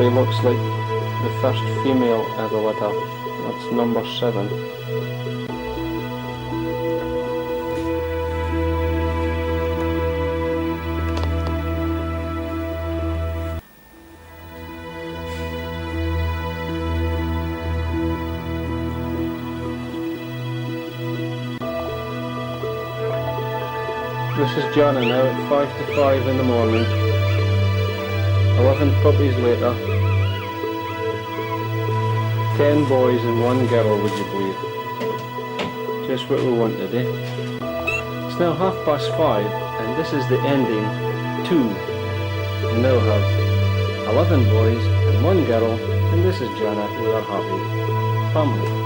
This looks like the first female litter. That's number seven. This is Jana now at five to five in the morning. Eleven puppies later. Ten boys and one girl, would you believe? Just what we wanted, eh? It's now half past five, and this is the ending. Two. We now have eleven boys and one girl, and this is Janet with her happy family.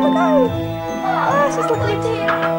Look out! Oh, is looking No.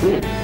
Cool.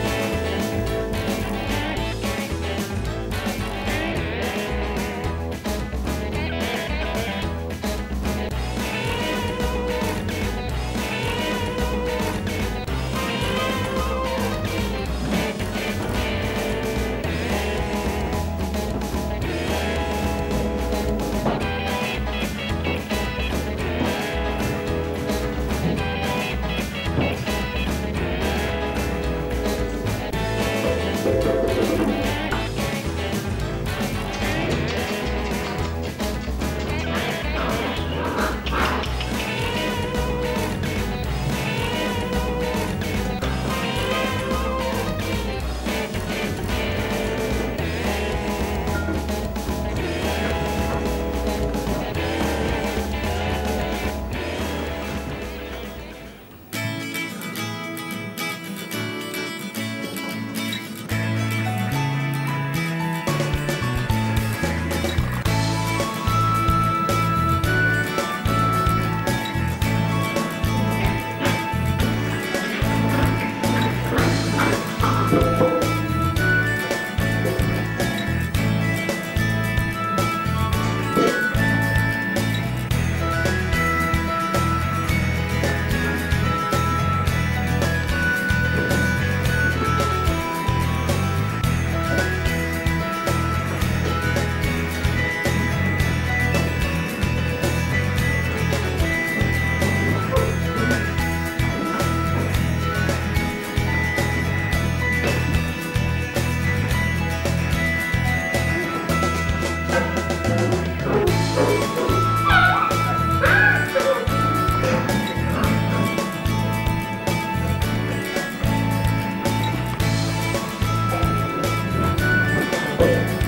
Thank.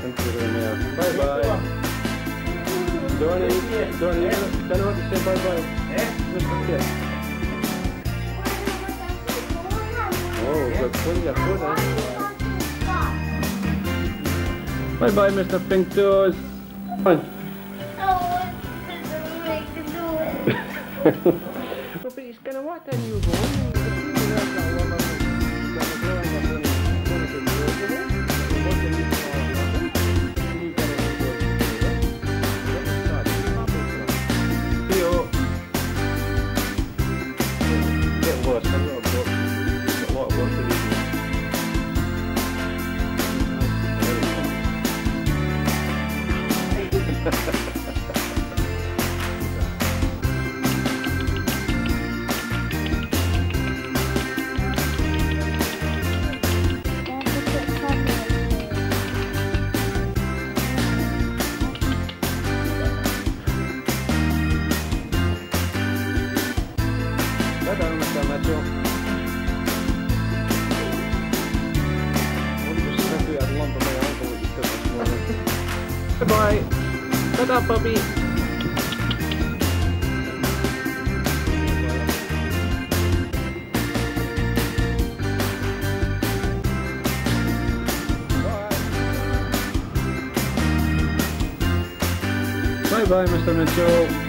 Thank you very much. Bye bye. Donnie, Donnie, you don't know what to say bye bye. Eh? Mr. Kid. Oh, good putting your foot on. Bye bye, Mr. Pink Toes. Come on. but he's gonna want a new Ta-da. Bye bye, Mr. Mitchell.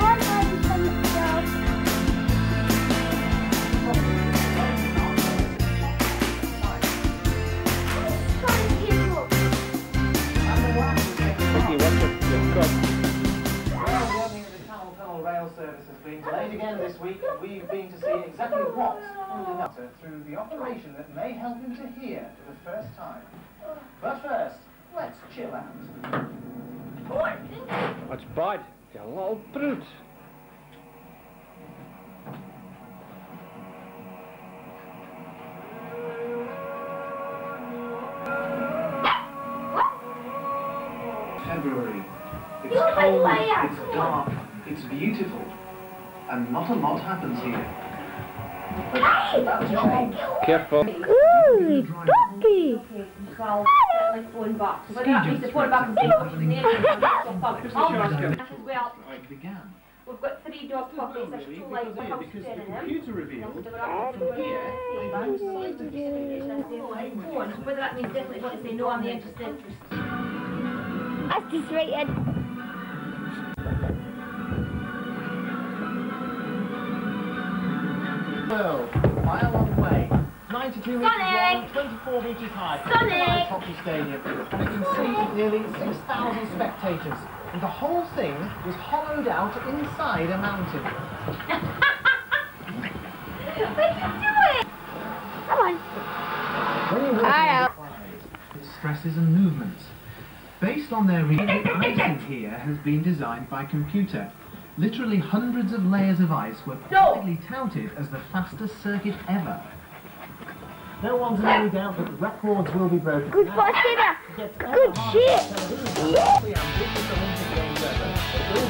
Operation that may help him to hear for the first time. But first, let's chill out. Boy! What's bad. You little brute. February. It's cold, out. it's dark, it's beautiful, and not a lot happens here. Careful. Good doggy. Okay, so I'll set my phone back. So whether that means the phone back and say what she's near to, I'll as well. We've got three dog puppies, there's two like Because pups here, because the them. computer revealed whether that means definitely want to say no, I'm the interested. That's just rated. Well, mile on way. 92 metres long, 24 metres high. Sonic! Hockey Stadium. And you can see nearly 6,000 spectators. And the whole thing was hollowed out inside a mountain. Come on. When you walk I along the it stresses and movements. Based on their reading, icing here has been designed by computer. Literally hundreds of layers of ice were publicly touted as the fastest circuit ever. No one's in any doubt that records will be broken. Good boy, Tina. Good shit. The ambitious Olympic Games ever. But all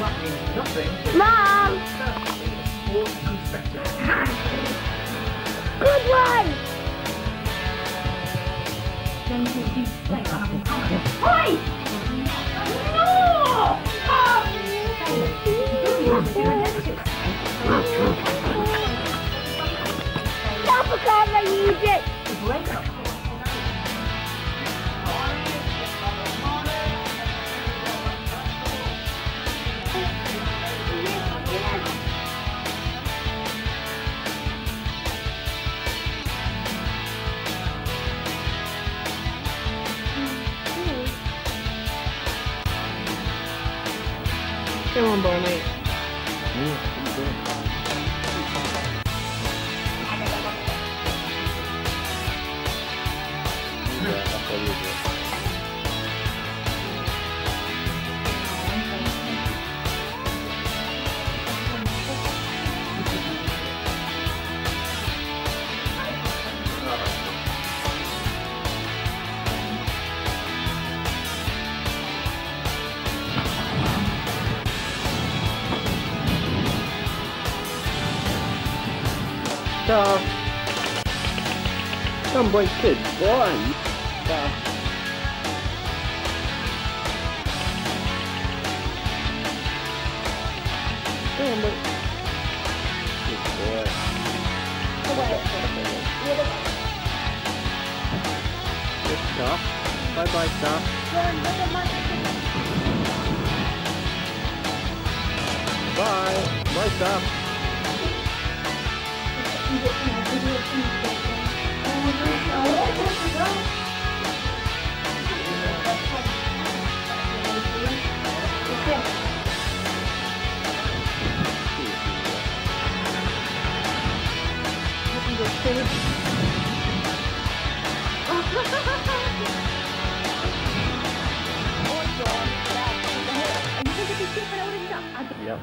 It. Come on, Barney. Come boy, good boy. Stuff. Come. Good boy. Good stuff. Bye bye, stuff. Bye. Bye, stuff. Yep.